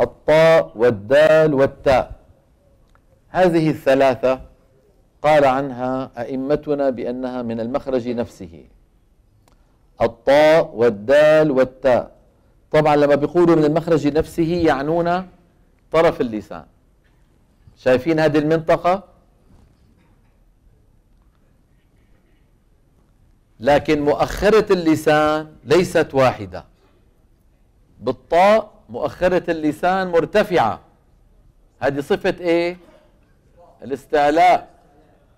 الطاء والدال والتاء. هذه الثلاثة قال عنها أئمتنا بأنها من المخرج نفسه. الطاء والدال والتاء. طبعا لما بيقولوا من المخرج نفسه يعنون طرف اللسان. شايفين هذه المنطقة؟ لكن مؤخرة اللسان ليست واحدة. بالطاء مؤخرة اللسان مرتفعة. هذه صفة إيه؟ الاستعلاء.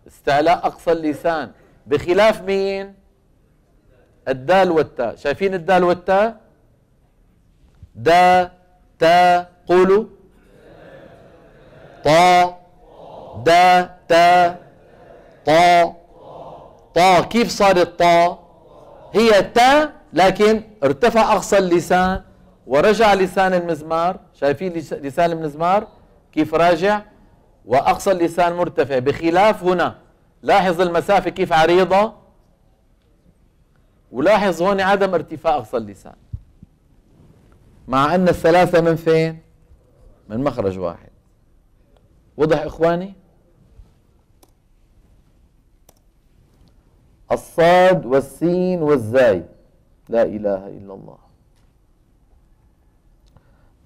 استعلاء أقصى اللسان. بخلاف مين؟ الدال والتاء. شايفين الدال والتاء؟ دا تا قولوا. طا. دا تا. طا. طا. كيف صارت طا هي تا لكن ارتفع أقصى اللسان. ورجع لسان المزمار. شايفين لسان المزمار؟ كيف راجع؟ وأقصى اللسان مرتفع. بخلاف هنا لاحظ المسافة كيف عريضة؟ ولاحظ هون عدم ارتفاع أقصى اللسان. مع أن الثلاثة من فين؟ من مخرج واحد. وضح إخواني. الصاد والسين والزاي. لا إله إلا الله.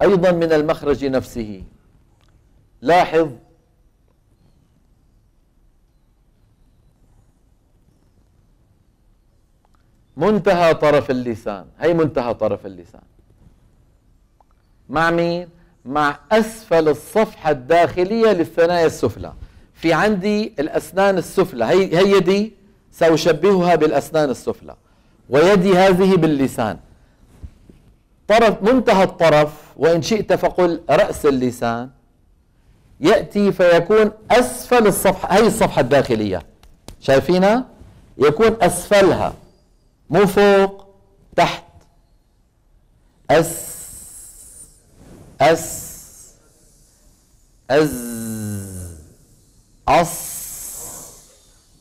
أيضا من المخرج نفسه. لاحظ. منتهى طرف اللسان. هي منتهى طرف اللسان. مع مين؟ مع أسفل الصفحة الداخلية للثنايا السفلى. في عندي الأسنان السفلى. هي هي يدي سأشبهها بالأسنان السفلى. ويدي هذه باللسان. طرف منتهى الطرف وإن شئت فقل رأس اللسان يأتي فيكون أسفل الصفحه هي الصفحة الداخلية. شايفينها؟ يكون أسفلها. مو فوق تحت. أس أس أز أص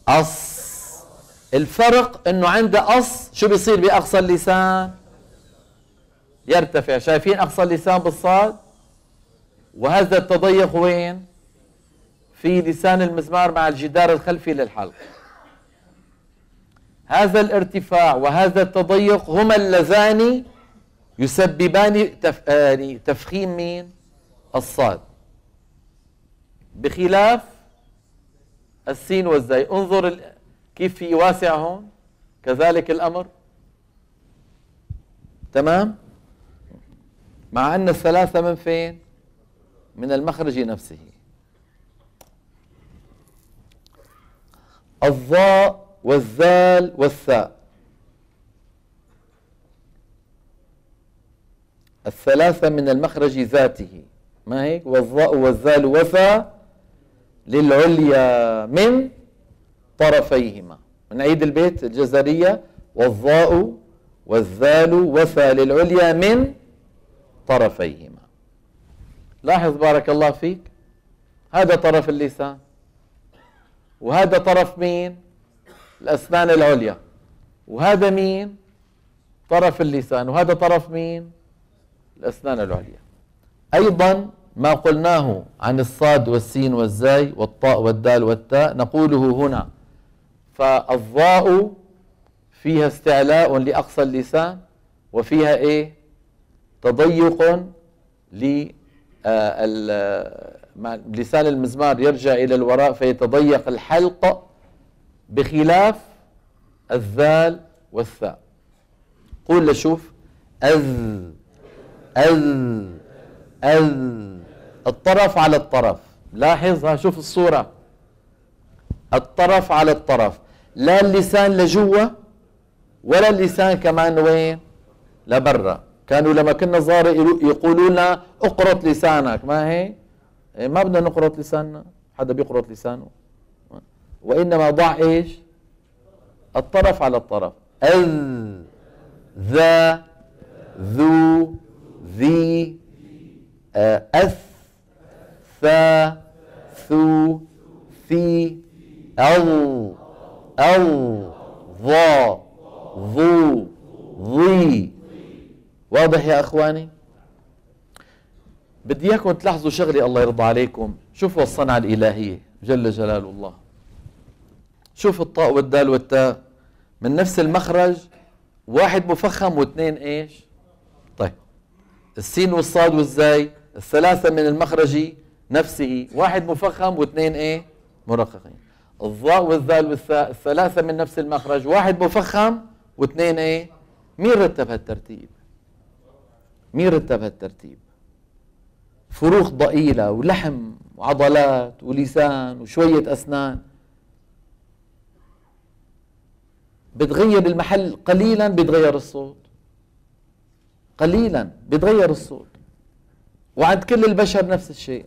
أص. الفرق إنه عنده أص شو بيصير؟ بأقصى اللسان. يرتفع. شايفين أقصى اللسان بالصاد؟ وهذا التضيق وين؟ في لسان المزمار مع الجدار الخلفي للحلق. هذا الارتفاع وهذا التضيق هما اللذان يسببان تف... يعني تفخيم مين؟ الصاد. بخلاف السين والزاي انظر كيف في واسع هون كذلك الأمر. تمام؟ مع أن الثلاثة من فين؟ من المخرج نفسه. الضاء والذال والثاء. الثلاثة من المخرج ذاته. ما هيك؟ والضاء والذال وفى للعليا من طرفيهما. نعيد البيت الجزرية والضاء والذال وفى للعليا من طرفيهما. لاحظ بارك الله فيك. هذا طرف اللسان. وهذا طرف مين؟ الأسنان العليا. وهذا مين؟ طرف اللسان. وهذا طرف مين؟ الأسنان العليا. أيضا ما قلناه عن الصاد والسين والزاي والطاء والدال والتاء نقوله هنا. فالضاء فيها استعلاء لأقصى اللسان وفيها إيه؟ تضيق للسان لسان المزمار يرجع إلى الوراء فيتضيق الحلق بخلاف الذال والثاء. قول لشوف أذ أذ أذ. الطرف على الطرف. لاحظ؟ ها شوف الصورة. الطرف على الطرف. لا اللسان لجوا ولا اللسان كمان وين؟ لبرا. كانوا لما كنا صغار يقولوا لنا اقرط لسانك. ما هي؟ إيه، ما بدنا نقرط لساننا. حدا بيقرط لسانه. وإنما ضع إيش؟ الطرف على الطرف. أذ ذا ذو ذي أث ثا ثو ثي أو أو ضا ضو ضي واضح يا أخواني؟ بدي إياكم تلاحظوا شغله الله يرضى عليكم. شوفوا الصنعة الإلهية جل جلال الله. شوف الطاء والدال والتاء. من نفس المخرج واحد مفخم واثنين إيش؟ طيب. السين والصاد والزاي الثلاثة من المخرج نفسه واحد مفخم واثنين إيه؟ مرققين. الضاء والذال والثاء الثلاثة من نفس المخرج واحد مفخم واثنين إيه؟ مين رتب هالترتيب؟ مين رتب هالترتيب فروخ ضئيلة ولحم وعضلات ولسان وشوية أسنان. بتغير المحل قليلا بيتغير الصوت. قليلا بيتغير الصوت. وعند كل البشر نفس الشيء.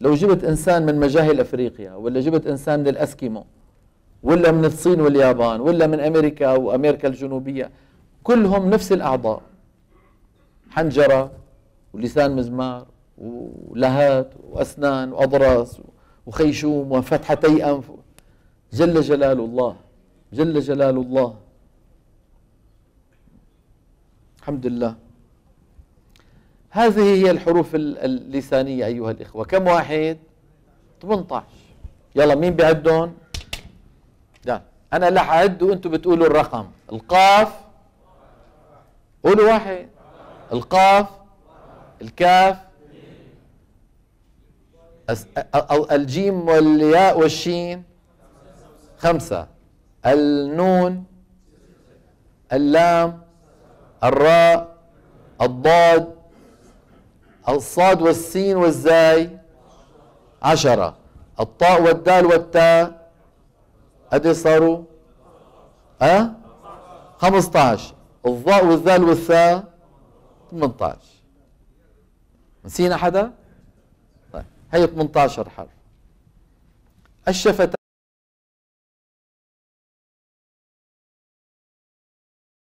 لو جبت إنسان من مجاهل أفريقيا ولا جبت إنسان من الاسكيمو ولا من الصين واليابان ولا من أمريكا وأمريكا الجنوبية كلهم نفس الأعضاء. حنجرة ولسان مزمار ولهات وأسنان وأضراس وخيشوم وفتحتي أنف. جل جلال الله جل جلال الله. الحمد لله. هذه هي الحروف اللسانية أيها الإخوة. كم واحد؟ 18 يلا مين بيعدهم لا أنا لا أعد وأنتم بتقولوا الرقم. القاف؟ قولوا واحد. القاف الكاف الجيم والياء والشين. خمسة. النون اللام الراء الضاد الصاد والسين والزاي. عشرة. الطاء والدال والتاء. أدي صاروا؟ أه؟ 15 الضاء والذال والثاء. 18 نسينا حدا؟ طيب هي 18 حرف الشفتان